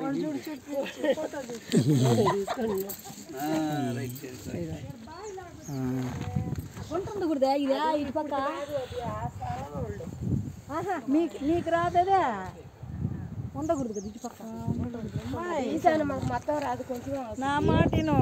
ಮತ್ತವ್ರ ಪಕ್ಕ ನಾ ಮಾಡಿನೋ